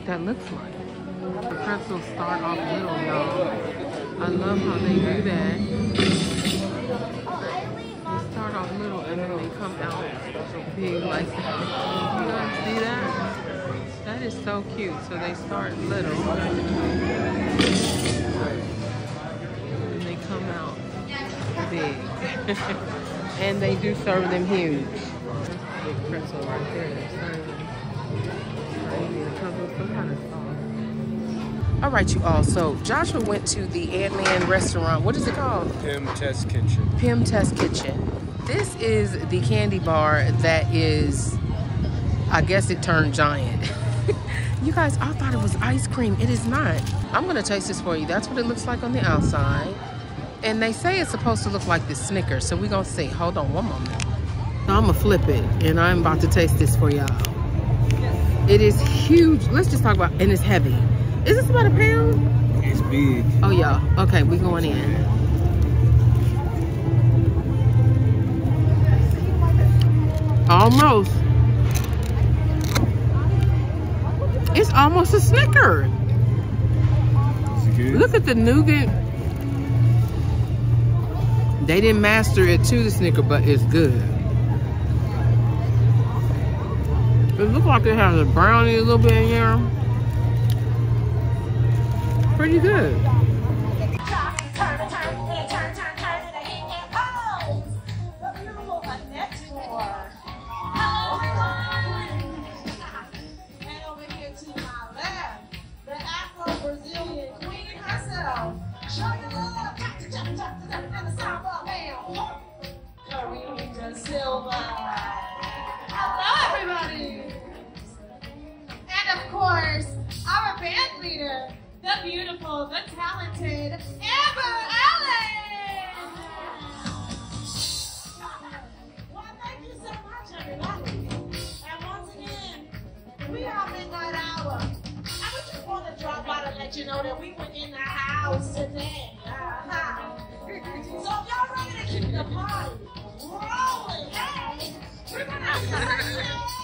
S1: what that looks like. The pretzels start off little, y'all. I love how they do that. They start off little and then they come out big like that. You guys see that? That is so cute. So they start little and they come out big. *laughs* and they do serve them huge. That's a big pretzel right there. They're serving. Crazy. It comes with some kind of sauce. All right, you all. So Joshua went to the Ant-Man restaurant. What is it called?
S6: Pym Test Kitchen.
S1: Pym Test Kitchen. This is the candy bar that is, I guess it turned giant. *laughs* you guys, I thought it was ice cream. It is not. I'm gonna taste this for you. That's what it looks like on the outside. And they say it's supposed to look like the Snickers, so we're gonna see. Hold on one moment. I'm gonna flip it, and I'm about to taste this for y'all. It is huge. Let's just talk about, and it's heavy. Is this about a pound?
S6: It's big.
S1: Oh yeah. Okay, we going in. Almost. It's almost a Snicker.
S6: Is it good?
S1: Look at the nougat. They didn't master it to the Snicker, but it's good. It looks like it has a brownie a little bit in here. Pretty good.
S2: In the house today. Uh-huh. So y'all ready to keep the party rolling, hey, we're gonna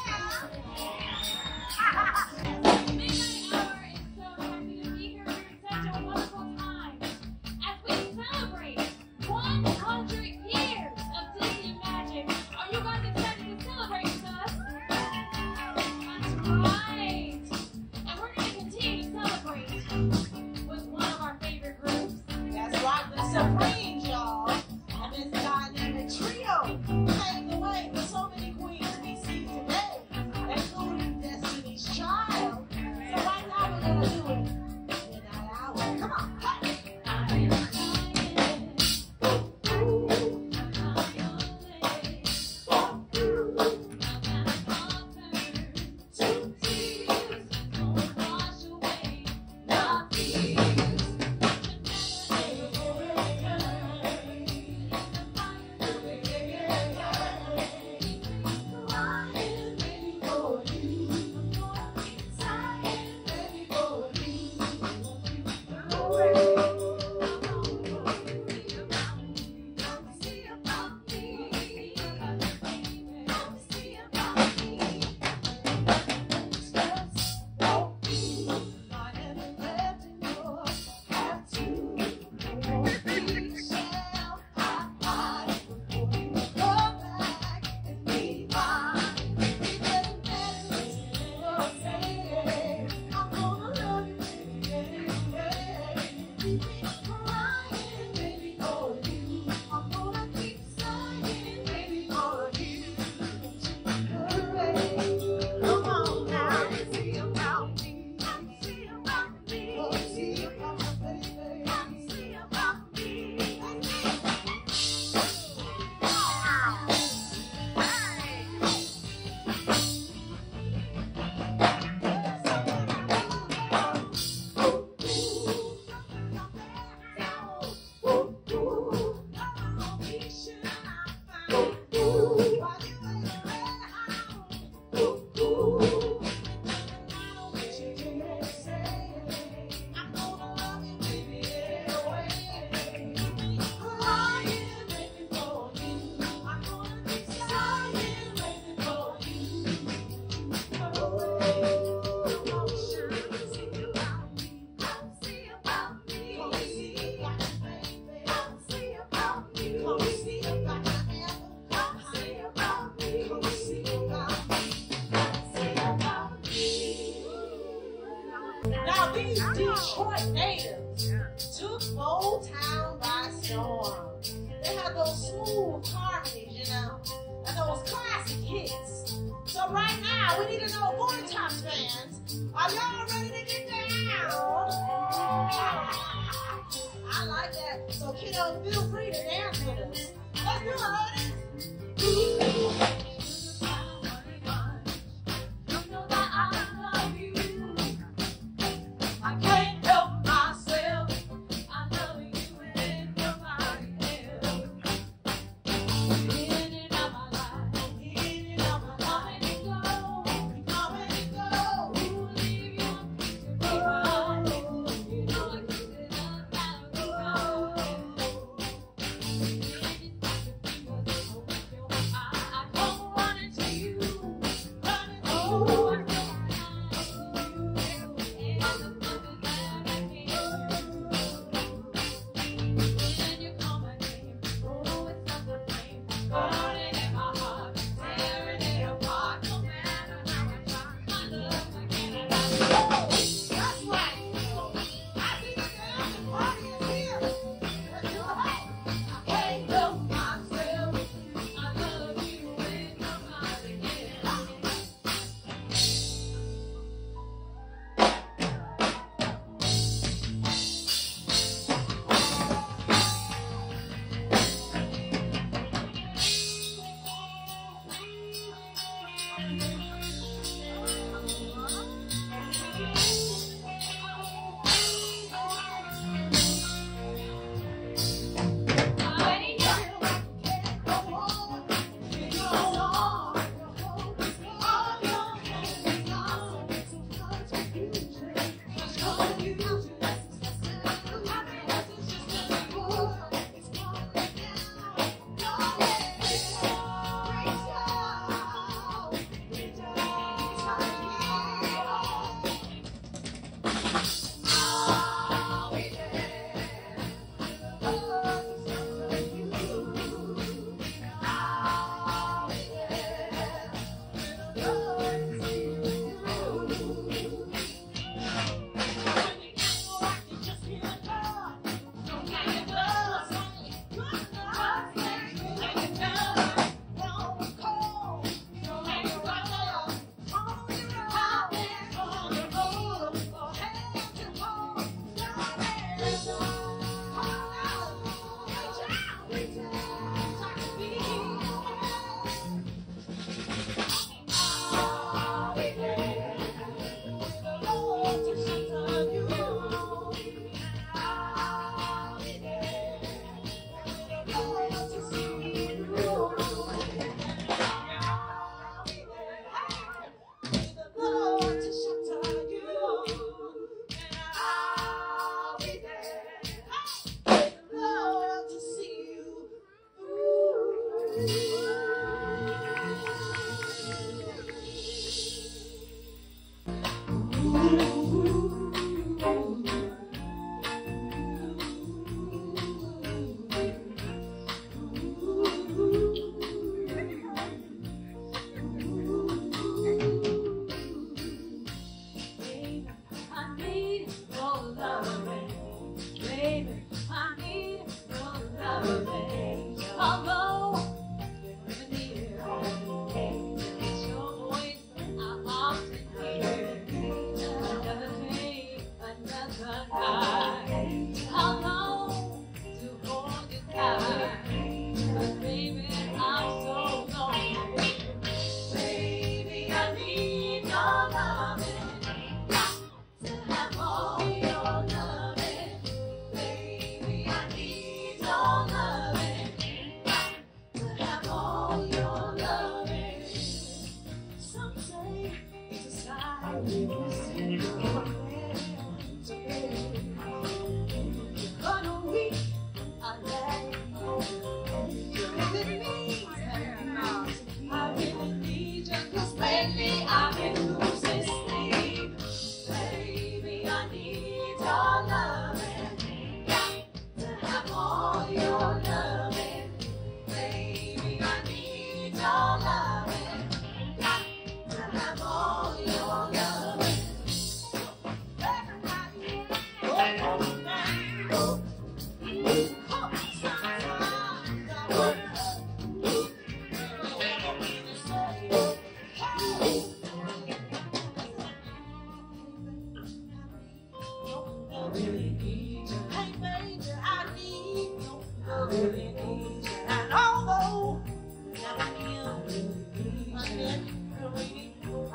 S7: you.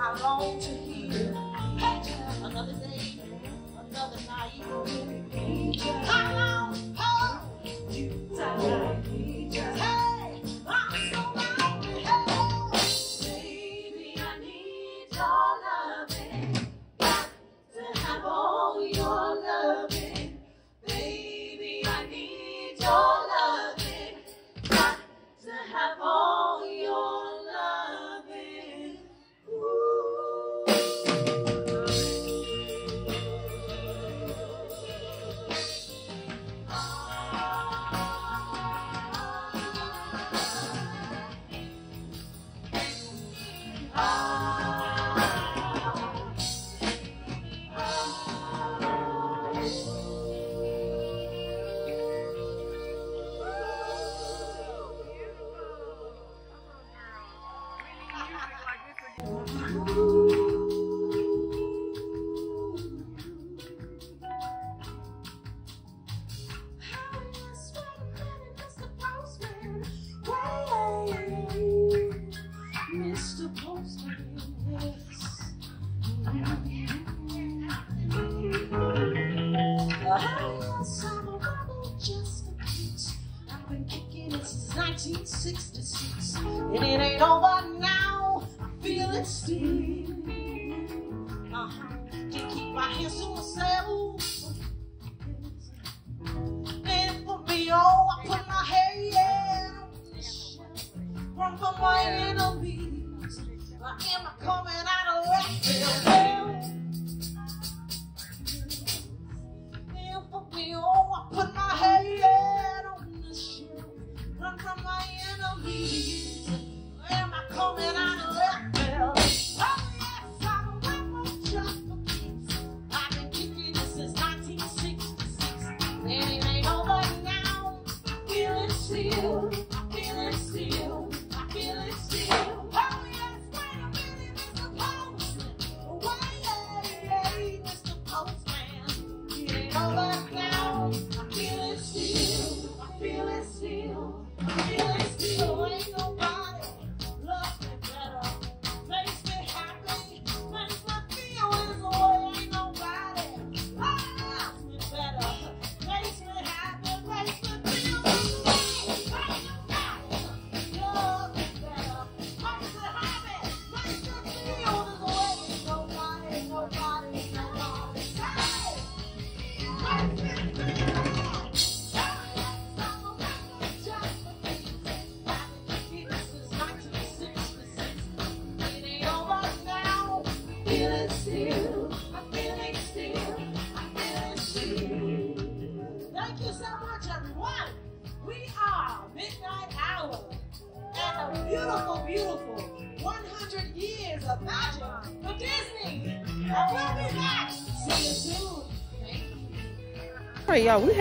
S2: I long to hear. Another day, another night.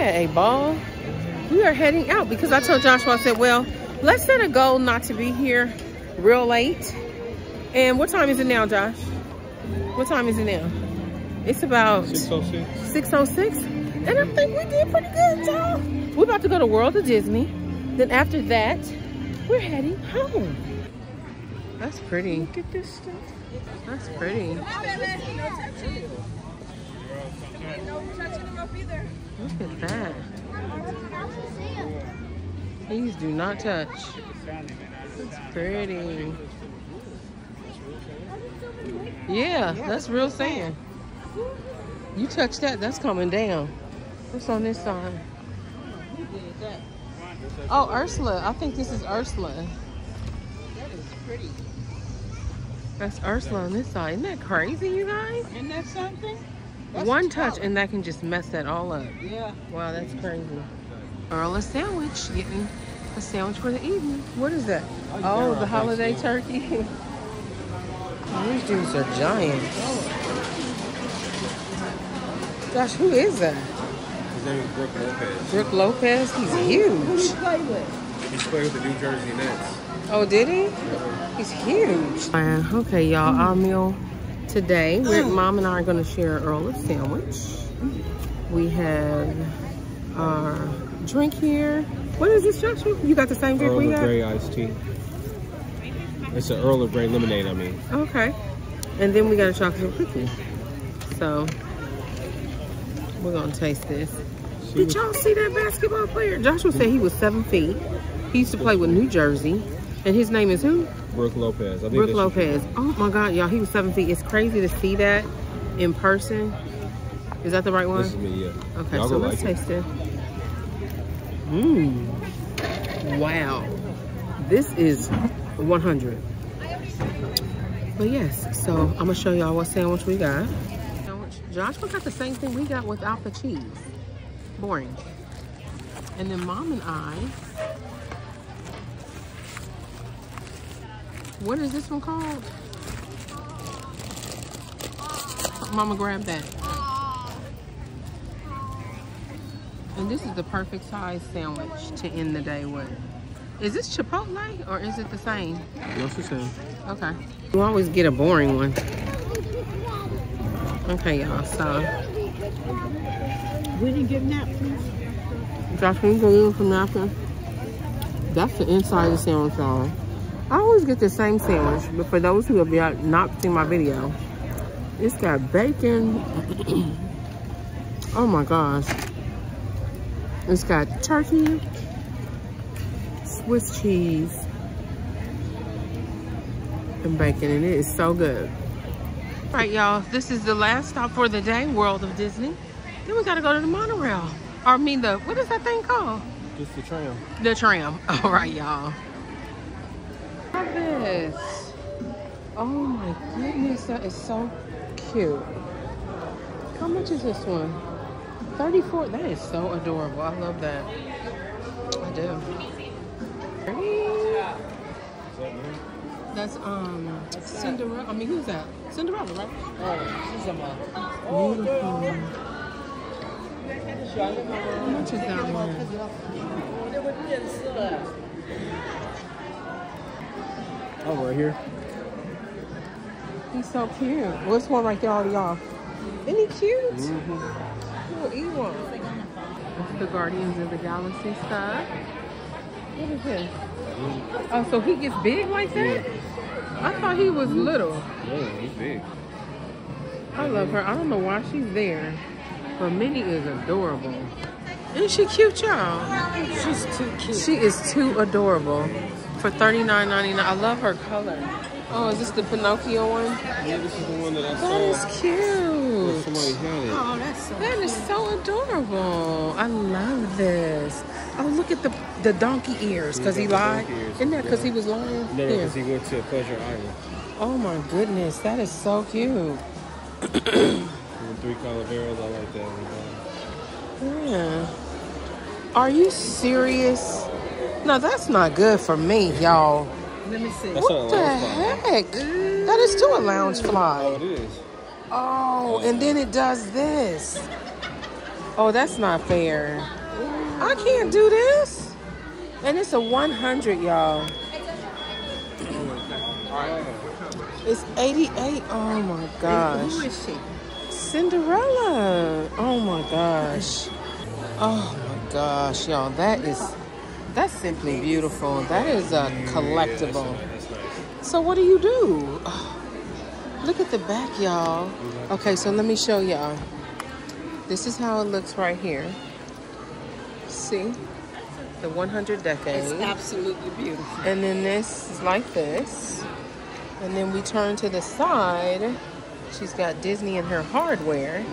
S1: Had a ball. We are heading out because I told Joshua, I said, well, let's set a goal not to be here real late. And what time is it now, Josh? What time is it now? It's about
S6: 606.
S1: 606. And I think we did pretty good, y'all. We're about to go to World of Disney. Then after that, we're heading home. That's pretty. Look at this stuff. That's pretty. Look at that. Please do not touch. It's pretty. Yeah, that's real sand. You touch that, that's coming down. What's on this side? Oh, Ursula. I think this is Ursula.
S5: That is pretty.
S1: That's Ursula on this side. Isn't that crazy, you guys?
S5: Isn't that something? That's
S1: One touch and that can just mess that all up.
S5: Yeah.
S1: Wow, that's crazy. Earl a sandwich, getting a sandwich for the evening. What is that? Oh, oh the holiday turkey. These dudes are giants. Gosh, who is that?
S6: His name is Brooke Lopez.
S1: Brooke Lopez? He's huge.
S5: Who he Play with.
S6: He's playing with the New Jersey Nets.
S1: Oh, did he? He's huge. Okay, y'all, our meal today, we're, mom and I are gonna share Earl of sandwich. We have our drink here. What is this, Joshua? You got the same drink
S6: Earl
S1: we
S6: of
S1: got?
S6: Grey iced tea. It's an Earl of Grey lemonade, I mean.
S1: Okay. And then we got a chocolate cookie. So we're gonna taste this. Did y'all see that basketball player? Joshua said he was seven feet. He used to play with New Jersey. And his name is who?
S6: Brooke Lopez. I
S1: Brooke Lopez. Oh my God, y'all, he was seven feet. It's crazy to see that in person. Is that the right one?
S6: This is me, yeah.
S1: Okay, so let's
S6: like
S1: taste it. Mmm. Wow. This is 100. But yes, so I'm gonna show y'all what sandwich we got. Joshua got the same thing we got without the cheese. Boring. And then mom and I. What is this one called? Mama grab that. And this is the perfect size sandwich to end the day with. Is this Chipotle or is it the same?
S6: What's the same?
S1: Okay. You always get a boring one. Okay, y'all, so.
S5: We didn't get napkins.
S1: Josh, can you go in some napkin? That's the inside of the sandwich, y'all. I always get the same sandwich, but for those who have not seen my video, it's got bacon. *clears throat* oh my gosh. It's got turkey, Swiss cheese, and bacon, and it is so good. All right, y'all, this is the last stop for the day, World of Disney. Then we gotta go to the monorail. Or I mean the, what is that thing called?
S6: Just the tram.
S1: The tram. *laughs* All right, y'all. This. Oh my goodness, that is so cute. How much is this one? 34. That is so adorable. I love that. I do. That's um Cinderella. I mean, who's that? Cinderella, right? Oh, Beautiful. How much is that one?
S6: Oh, right here.
S1: He's so cute. What's one right there, all y'all? Isn't he cute? Little Ewok. It's the Guardians of the Galaxy stuff. What is this? Mm-hmm. Oh, so he gets big like that? I thought he was mm-hmm. little.
S6: Yeah, he's big.
S1: I love her. I don't know why she's there. But Minnie is adorable. Isn't she cute, y'all?
S5: She's too cute.
S1: She is too adorable. For $39.99. I love her color. Oh, is this the Pinocchio one?
S6: Yeah, this is the one that I
S1: That
S6: saw.
S1: is cute.
S6: Somebody had it.
S5: Oh, that's so
S1: That is so adorable. I love this. Oh, look at the the donkey ears because he lied.
S6: ears,
S1: Isn't that because
S6: yeah.
S1: he was lying?
S6: No, because he went to Pleasure Island.
S1: Oh my goodness, that is so cute. *clears throat*
S6: Three Caballeros, I like that one.
S1: Yeah. Are you serious? No, that's not good for me, y'all.
S5: Let me see.
S6: That's
S1: What the
S6: Loungefly.
S1: heck? That is too a Loungefly.
S6: Oh,
S1: fly.
S6: it is.
S1: Oh, and then it does this. Oh, that's not fair. I can't do this. And it's a 100, y'all. It's 88. Oh my
S5: Who
S1: gosh.
S5: is she?
S1: Cinderella. Oh my gosh. Oh my gosh, y'all. That is that's simply beautiful. That is a collectible. So what do you do? *sighs* Look at the back, y'all. Okay, so let me show y'all. This is how it looks right here. See? The 100 decades.
S5: It's absolutely beautiful.
S1: And then this is like this. And then we turn to the side. She's got Disney in her hardware.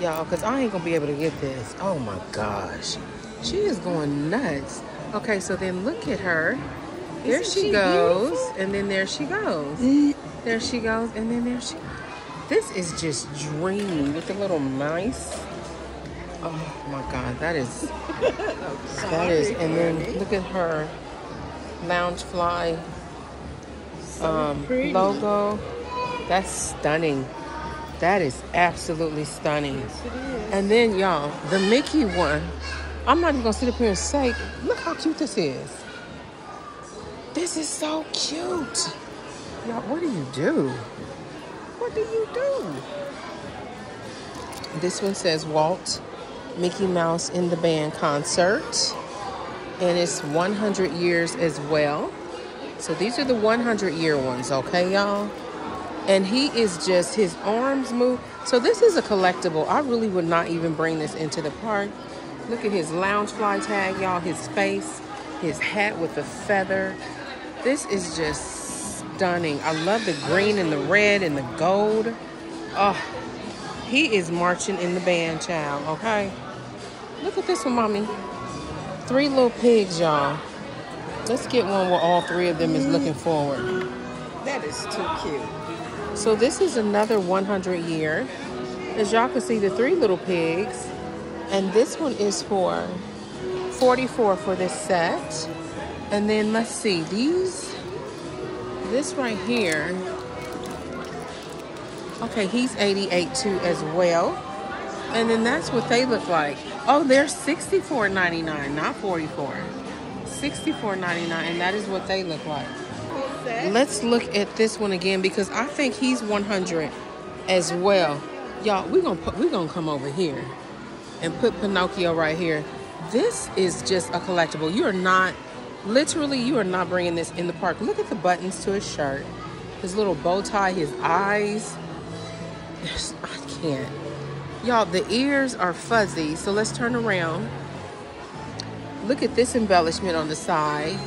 S1: Y'all, because I ain't going to be able to get this. Oh my gosh. She is going nuts. Okay, so then look at her. There
S5: Isn't
S1: she
S5: she
S1: goes. And then there she goes. There she goes. And then there she This is just dreamy with the little mice. Oh my God, that is *laughs* that is, and then look at her Loungefly um,
S5: pretty.
S1: logo. That's stunning. That is absolutely stunning. And then y'all, the Mickey one. I'm not even gonna sit up here and say, look how cute this is. This is so cute. Y'all, what do you do? What do you do? This one says Walt Mickey Mouse in the Band concert. And it's 100 years as well. So these are the 100 year ones, okay, y'all? And he is just, his arms move. So this is a collectible. I really would not even bring this into the park. Look at his Loungefly tag, y'all. His face, his hat with the feather. This is just stunning. I love the green and the red and the gold. Oh, he is marching in the band, child, okay? Look at this one, mommy. Three little pigs, y'all. Let's get one where all three of them is looking forward.
S5: That is too cute.
S1: So this is another 100 year. As y'all can see, the three little pigs. And this one is for 44 for this set. And then let's see, these, this right here. Okay, he's 88 too as well. And then that's what they look like. Oh, they're $64.99, not 44 $64.99, and that is what they look like. Let's look at this one again because I think he's 100 as well. Y'all, we're gonna we're gonna come over here and put Pinocchio right here. This is just a collectible. You are not, literally, you are not bringing this in the park. Look at the buttons to his shirt, his little bow tie, his eyes. I can't. Y'all, the ears are fuzzy, so let's turn around. Look at this embellishment on the side.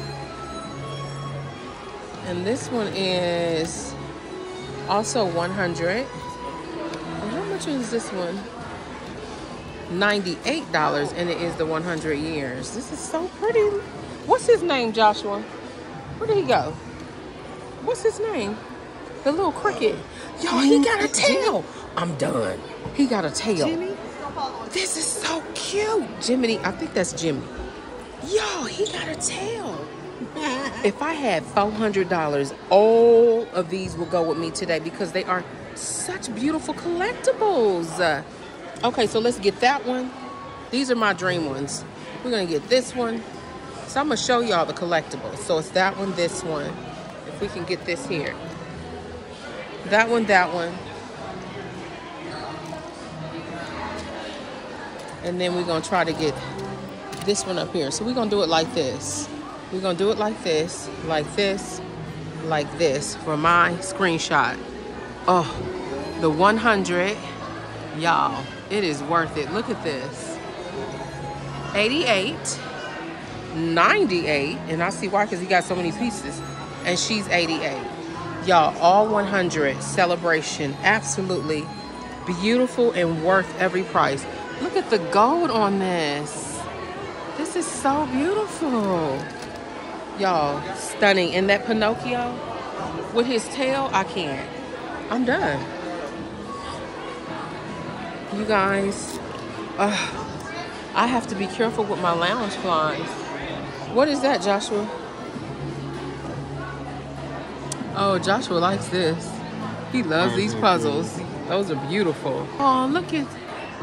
S1: And this one is also 100. And how much is this one? $98 and it is the 100 years. This is so pretty. What's his name, Joshua? Where did he go? What's his name? The little cricket. Yo, he got a tail. I'm done. He got a tail.
S5: Jimmy?
S1: This is so cute. Jiminy, I think that's Jimmy. Yo, he got a tail. *laughs* If I had $400, all of these will go with me today because they are such beautiful collectibles. Okay, so let's get that one. These are my dream ones. We're gonna get this one. So I'm gonna show y'all the collectibles. So it's that one, this one. If we can get this here. That one, that one. And then we're gonna try to get this one up here. So we're gonna do it like this. We're gonna do it like this, like this, like this for my screenshot. Oh, the 100, y'all, it is worth it. Look at this. 88, 98, and I see why, because he got so many pieces. And she's 88. Y'all, all 100 celebration, absolutely beautiful and worth every price. Look at the gold on this. This is so beautiful. Y'all, stunning. And that Pinocchio with his tail, I can't. I'm done. You guys, uh, I have to be careful with my Loungeflies. What is that, Joshua? Oh, Joshua likes this. He loves these puzzles. Those are beautiful. Oh, look at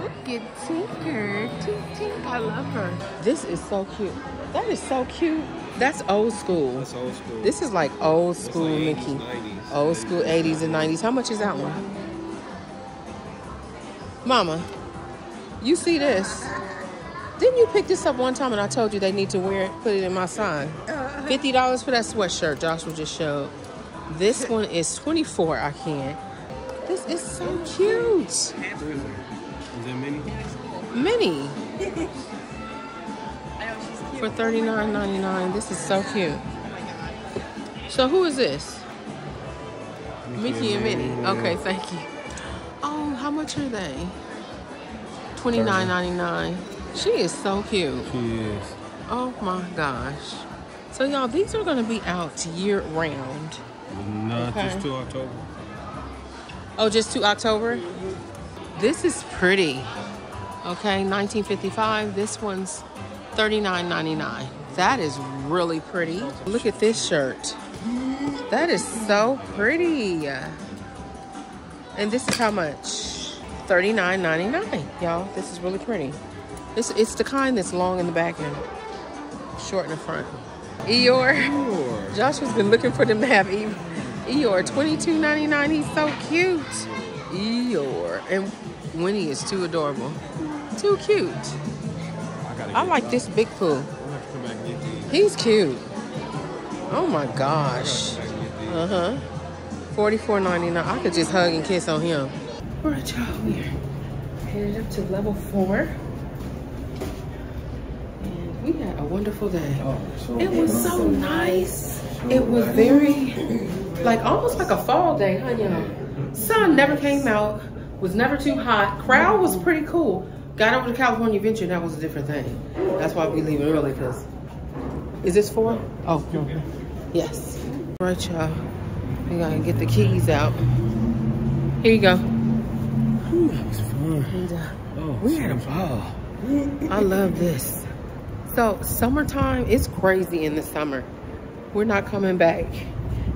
S1: look at Tinker. Tink, Tink, I love her. This is so cute. That is so cute. That's old school.
S6: That's old school.
S1: This is like old school
S6: like 80s,
S1: Mickey.
S6: 90s.
S1: Old school 80s and 90s. How much is that one? Mama, you see this? Didn't you pick this up one time and I told you they need to wear it, put it in my sign? Uh-huh. $50 for that sweatshirt Joshua just showed. This *laughs* one is 24 I can't. This is so cute.
S6: Is it mini?
S1: Mini. *laughs* For $39.99. This is so cute. So who is this? Mickey and Minnie. Okay, thank you. Oh, how much are they? $29.99. She is so cute.
S6: She is.
S1: Oh my gosh. So y'all, these are gonna be out year round.
S6: Not
S1: Okay.
S6: just to October.
S1: Oh, just to October? This is pretty. Okay, 1955. This one's $39.99. That is really pretty. Look at this shirt. That is so pretty. And this is how much? $39.99. Y'all, this is really pretty. This it's the kind that's long in the back and short in the front. Eeyore.
S6: Sure.
S1: Joshua's been looking for them to have E- Eeyore. Twenty-two ninety-nine. He's so cute. Eeyore. And Winnie is too adorable. Too cute.
S6: I
S1: I like this big Pooh.
S6: I'm gonna have to come back and get these.
S1: He's cute. Oh my gosh.
S6: come back and get these.
S1: Uh-huh. Forty-four ninety-nine. I could just hug and kiss on him. All right, y'all. We're headed up to level four. And we had a wonderful day. Oh, it was so nice. It was very, like almost like a fall day, huh, y'all? Sun never came out. Was never too hot. Crowd was pretty cool. Got over to California Adventure. That was a different thing. That's why we leaving early, cause is this four? Oh, yes. All right, y'all. We gotta get the keys out. Here you go.
S6: That was fun.
S1: And, uh,
S6: Oh,
S1: we had a ball. I love this. So summertime is crazy in the summer. We're not coming back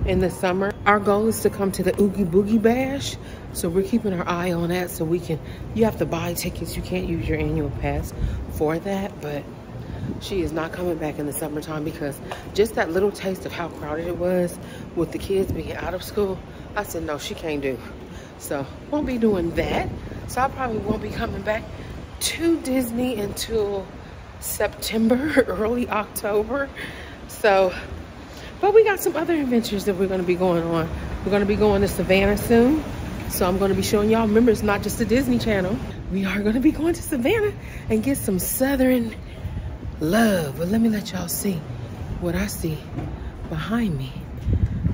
S1: in the summer. Our goal is to come to the Oogie Boogie Bash. So we're keeping our eye on that so we can, you have to buy tickets. You can't use your annual pass for that, but she is not coming back in the summertime because just that little taste of how crowded it was with the kids being out of school, I said, no, she can't do. So won't be doing that. So I probably won't be coming back to Disney until September, *laughs* early October. So, but we got some other adventures that we're gonna be going on. We're gonna be going to Savannah soon. So I'm gonna be showing y'all, remember it's not just the Disney Channel. We are gonna be going to Savannah and get some Southern love. But let me let y'all see what I see behind me.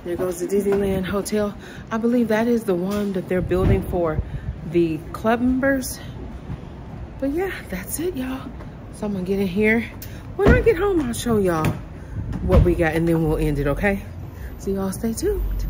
S1: There goes the Disneyland Hotel. I believe that is the one that they're building for the club members. But yeah, that's it, y'all. So I'm gonna get in here. When I get home, I'll show y'all what we got and then we'll end it, okay? So y'all stay tuned.